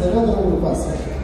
del otro agrupación.